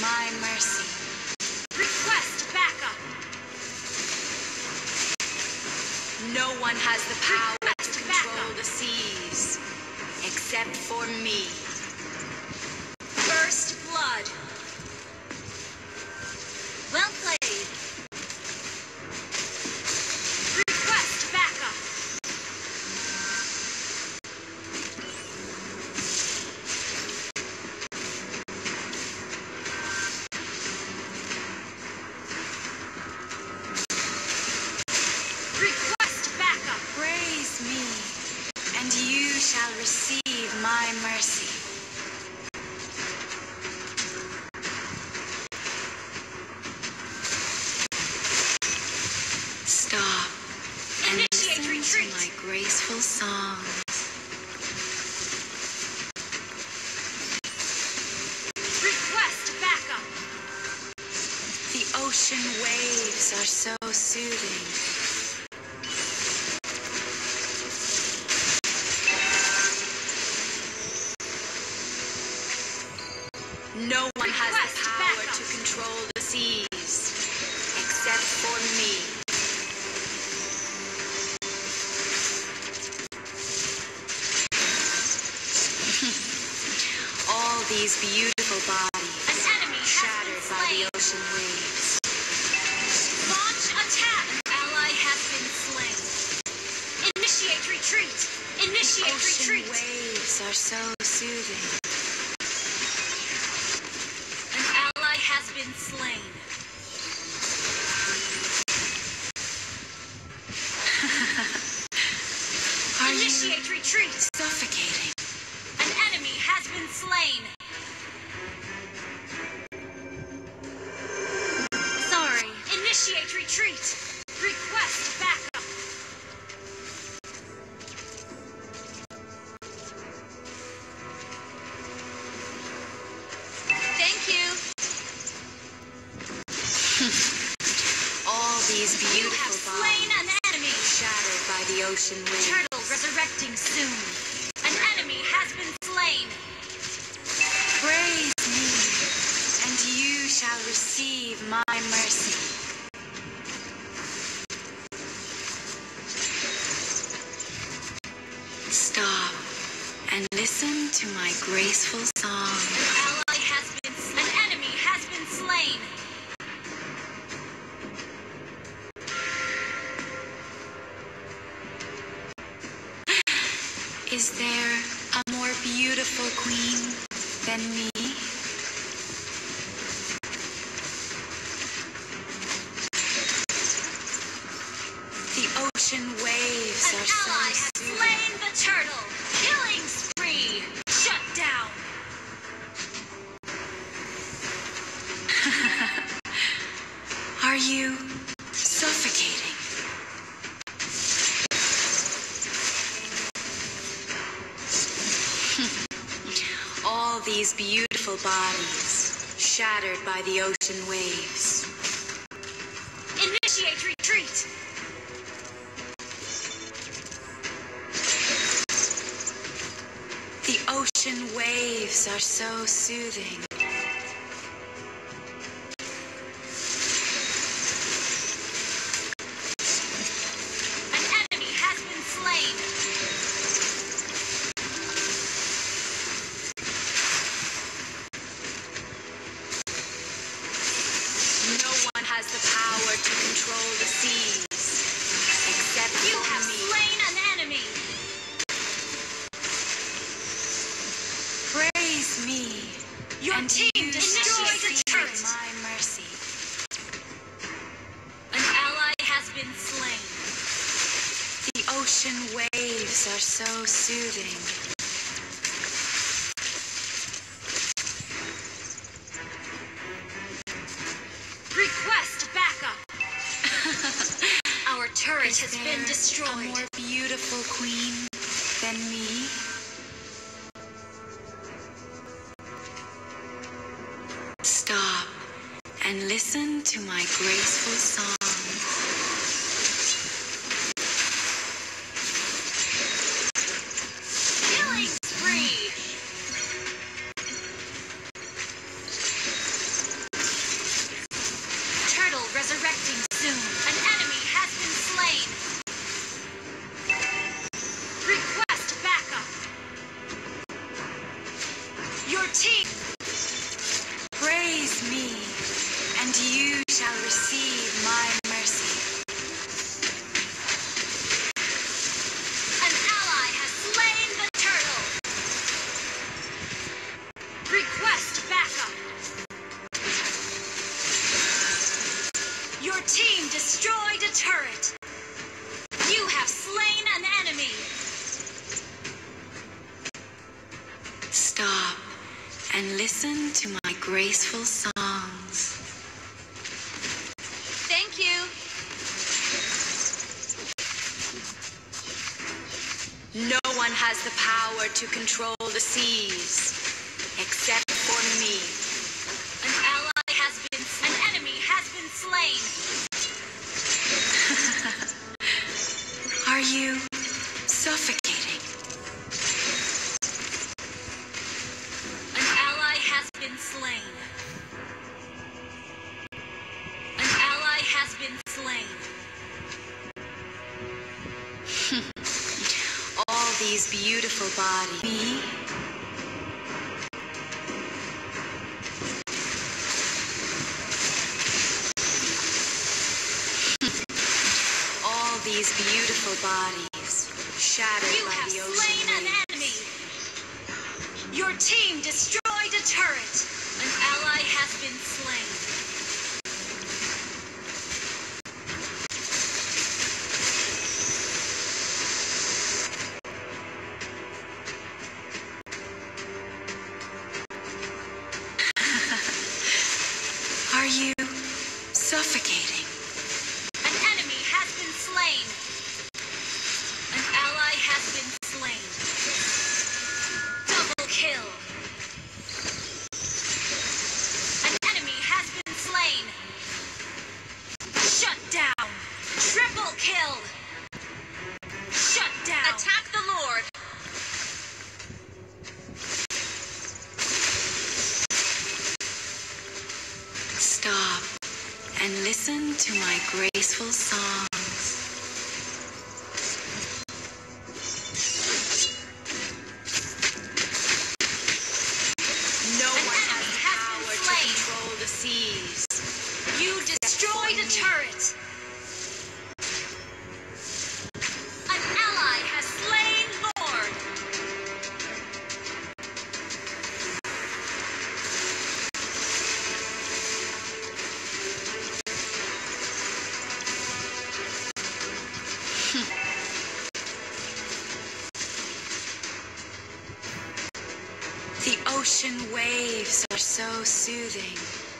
my mercy. Request backup. No one has the power to control backup. the seas except for me. First blood. Well played. Request backup. Request backup. Praise me, and you shall receive my mercy. Stop and Initiate listen retreat. to my graceful song. Request backup. The ocean waves are so soothing. No one has the power to control the seas these beautiful bodies shattered by the ocean waves. Launch attack. An ally has been slain. Initiate retreat. Initiate Ocean retreat. waves are so soothing. Initiate retreat. Request backup. Thank you. All these You have beautiful slain bodies an enemy. shattered by the ocean waves. Turtle resurrecting soon. Stop and listen to my graceful song. An ally has been An enemy has been slain. Is there a more beautiful queen than me? These beautiful bodies shattered by the ocean waves. Initiate retreat. The ocean waves are so soothing. Your and team destroyed the turret. my mercy. An ally has been slain. The ocean waves are so soothing. Request backup. Our turret has been destroyed. And listen to my graceful song. And you shall receive my mercy. An ally has slain the turtle. Request backup. Your team destroyed a turret. You have slain an enemy. Stop and listen to my graceful songs. Thank you. No one has the power to control the seas except for me. All beautiful bodies. Me? All these beautiful bodies suffocating? An enemy has been slain. An ally has been slain. Double kill. An enemy has been slain. Shut down. Triple kill. Graceful songs. Ocean waves are so soothing.